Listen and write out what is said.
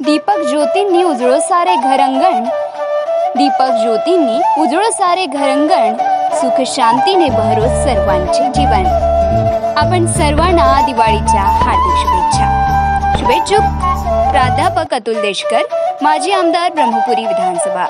दीपक ज्योतींनी उजळो सारे घरंगण। दीपक ज्योतींनी उजळो सारे घरंगण। सुख शांतीने बहरो सर्वांचे जीवन। आपण सर्वांना दिवाळीच्या हार्दिक शुभेच्छा। शुभेच्छुक प्राध्यापक अतुल देशकर, माजी आमदार ब्रह्मपुरी विधानसभा।